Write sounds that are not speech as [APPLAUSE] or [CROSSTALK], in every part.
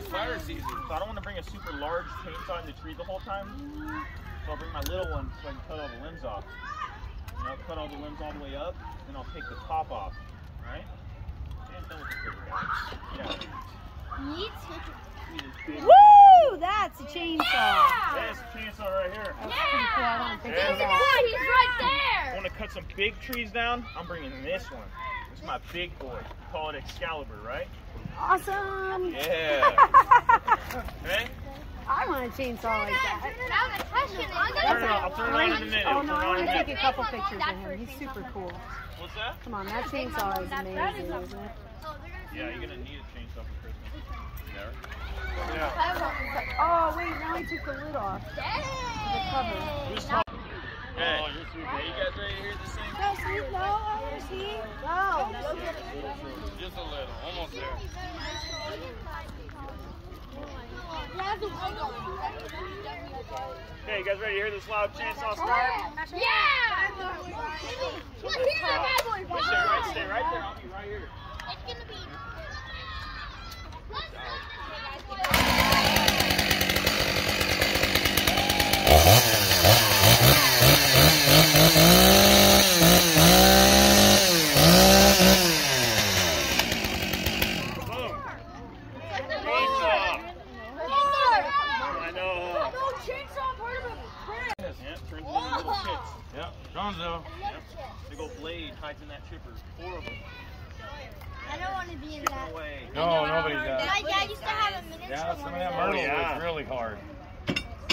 fire season. So I don't want to bring a super large chainsaw in the tree the whole time. So I'll bring my little one so I can cut all the limbs off. And I'll cut all the limbs all the way up, and I'll take the top off. Alright? And done with the big guys. Yeah. Woo! That's a chainsaw. That's a chainsaw right here. That's pretty cool. I want to Yeah. He's right I want to cut some big trees down. I'm bringing this one. This is my big boy. Call it Excalibur, right? Awesome. Yeah. [LAUGHS] okay? I want a chainsaw like that. Turn it on. I'll turn it on in a minute. Oh I'll no, I want to take a couple pictures of him. He's super cool. What's that? Come on, that chainsaw is amazing, isn't it? Yeah, you're gonna need a chainsaw for Christmas. Yeah. Yeah. Oh wait, now I took the lid off. The cover. Who's talking? Hey. Oh, you're you guys ready to hear this thing? No, see, no, I see. No. Just a little, almost there. Okay, you guys ready to hear this loud chainsaw start? Yeah! Let's hear that bad boy. Stay right, stay right there. I'll be right here. It's gonna be. Boom. Chainsaw. I know. Yeah, turns into little shits. Yep, Gonzo. Big old blade hides in that chipper. Four of them. I don't want to be in that. Away. No, nobody's My dad used to have a miniature Yeah, one some of of that those. myrtle yeah. was really hard.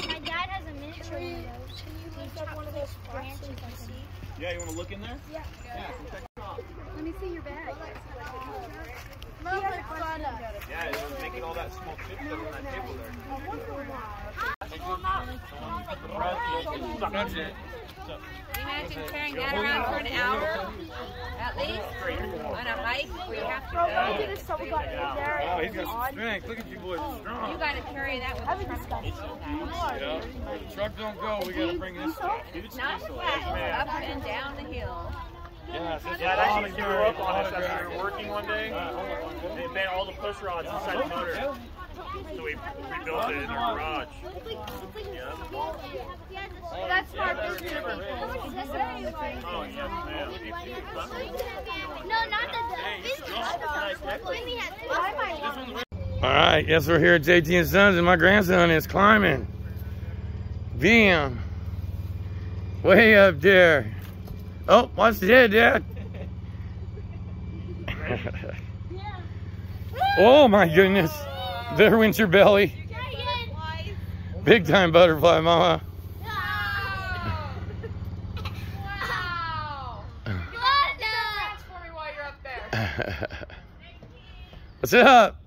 My dad has a miniature one of those. Can you lift up one of those branches and see? Yeah, you want to look in there? Yeah. Yeah, come check it out. Let me see your bag. Yeah, it was making all that small chip stuff on that table there. That's it. Imagine carrying that around for an hour, at least, on a hike where you have to go. Oh, he's got some strength. Look at you boys, strong. You gotta carry that with a truck. Yeah. Where the truck don't go, we gotta bring this stuff. Not flat, up and down the hill. Yeah, this is Yeah, a it lot actually of threw carry, up a on lot us of after we were working one day. They bent all the push rods inside the motor. So we rebuilt it in our garage. That's smart. Ma'am. No, not the business. All right, yes, we're here at JT and Sons, and my grandson is climbing. Bam. Way up there. Oh, watch the head, Dad. [LAUGHS] oh my goodness. There went your belly. Big time butterfly, mama. Wow. for me while you're up there. [LAUGHS] What's up?